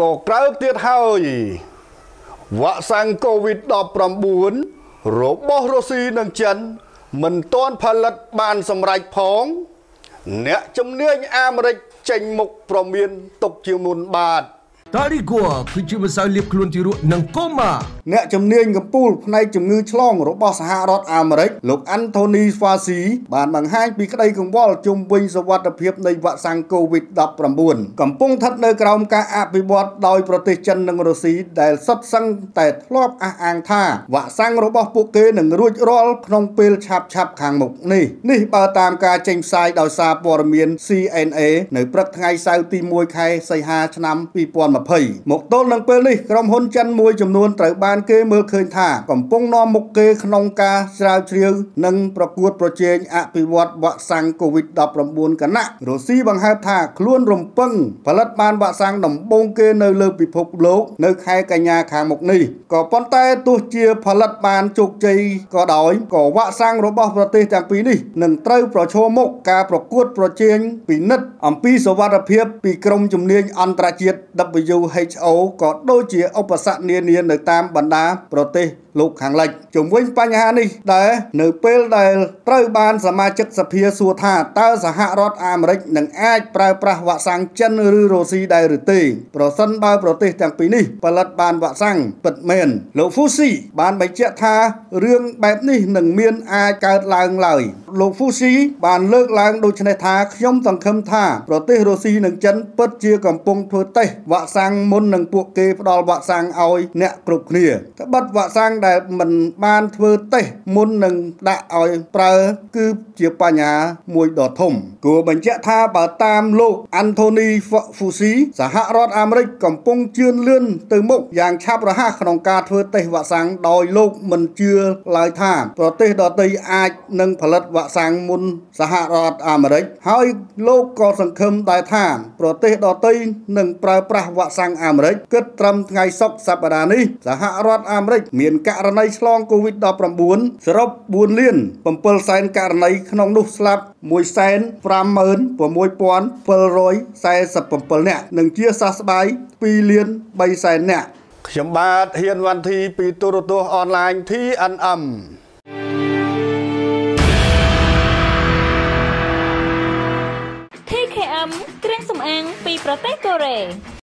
ក៏ក្រើកទៀតហើយវ៉ាក់សាំង COVID-19 របស់រុស្ស៊ីនិងចិន មិនទាន់ផលិតបានសម្រេចផង អ្នកជំនាញអាមេរិកចេញមុខប្រមានទុកជាមុនបាទ តារីគួគឺជាម្សៅលាបខ្លួនទីរក់និងកូម៉ាអ្នកជំនាញកំពូលផ្នែកជំងឺឆ្លងរបស់សហរដ្ឋអាមេរិកលោក Anthony Fauci បានបង្ហាញពីក្តីកង្វល់ជុំវិញសុវត្ថិភាពនៃវ៉ាក់សាំង COVID-19 កំពុងស្ថិតនៅក្រោមការអភិវឌ្ឍដោយប្រទេសចិននិងរុស្ស៊ីដែលសុទ្ធសឹងតែធ្លាប់អះអាងថាវ៉ាក់សាំងរបស់ពួកគេនឹងរួចរាល់ក្នុងពេលឆាប់ឆាប់ខាងមុខនេះនេះបើតាមការចេញផ្សាយដោយសារព័ត៌មាន CNA នៅព្រឹកថ្ងៃសៅរ៍ទី1ខែសីហាឆ្នាំ2020 2020មកទល់នឹងពេលនេះក្រុមហ៊ុនចិនមួយចំនួនត្រូវបានគេមើលឃើញថាកំពុងនាំមុខគេក្នុងការស្រាវជ្រាវនិងប្រកួតប្រជែងអភិវឌ្ឍវ៉ាក់សាំង COVID-19 កណៈរុស្ស៊ីបង្ហើបថាខ្លួនរំពឹងផលិតបានវ៉ាក់សាំងដំបូងគេនៅលើពិភពលោកនៅខែកញ្ញាខាងមុខនេះក៏ប៉ុន្តែទោះជាផលិតបានជោគជ័យក៏ដោយក៏វ៉ាក់សាំងរបស់ប្រទេសទាំងពីរនេះនឹងត្រូវប្រឈមមុខការប្រកួតប្រជែងពិនិត្យអំពីសវត្ថភាពពីក្រមជំនាញអន្តរជាតិ WHO ក៏ដូចជាឧបសគ្គនានានៅតាមបណ្ដាប្រទេសលោកខាងលិចជំវិញបញ្ហានេះដែរនៅពេលដែលត្រូវបានសមាជិកសភាសួរថាតើសហរដ្ឋអាមេរិកនឹងអាចប្រើប្រាស់វ៉ាក់សាំងចិនឬរុស្ស៊ីដែរឬទេប្រសិនបើប្រទេសទាំងពីរនេះផលិតបានវ៉ាក់សាំងពិតមែនលោកហ្វូស៊ីបានបញ្ជាក់ថារឿងបែបនេះនឹងមានអាចកើតឡើងឡើយ លោកហ្វូស៊ីបានលើកឡើងដូចនេះថាខ្ញុំសង្ឃឹមថាប្រទេសរុស្ស៊ីនិងចិនពិតជាកំពុងធ្វើតេស្តវ៉ាក់សាំងមុននឹងពួកគេផ្ដល់វ៉ាក់សាំងឲ្យអ្នកគ្រប់គ្នាត្បិតវ៉ាក់សាំងដែលមិនបានធ្វើតេស្តមុននឹងដាក់ឲ្យប្រើគឺជាបញ្ហាមួយដ៏ធំគួរបញ្ជាក់ថាបើតាមលោក Anthony Fauci សហរដ្ឋអាមេរិកកំពុងជឿនលឿនទៅមុខយ៉ាងឆាប់រហ័សក្នុងការធ្វើតេស្តវ៉ាក់សាំងដោយលោកមិនជឿឡើយថាប្រទេសដទៃអាចនឹងផលិតវ៉ាក់សាំងមុនសហរដ្ឋអាមេរិកហើយលោកក៏សង្ឃឹមដែរថា ប្រទេសដទៃនឹងប្រើប្រាស់វ៉ាក់សាំងអាមេរិកគិតត្រឹមថ្ងៃសុក្រសប្តាហ៍នេះសហរដ្ឋអាមេរិកមានករណីឆ្លង COVID-19 សរុប4លាន7សែនករណីក្នុងនោះស្លាប់156,747នាក់និងជាសះស្បើយ2លាន3សែននាក់ខ្ញុំបាទហ៊ានវ៉ាន់ធីពីទូរទស្សន៍អនឡាញ TNM TKM គ្រឿងសម្អាងពីប្រទេសកូរ៉េ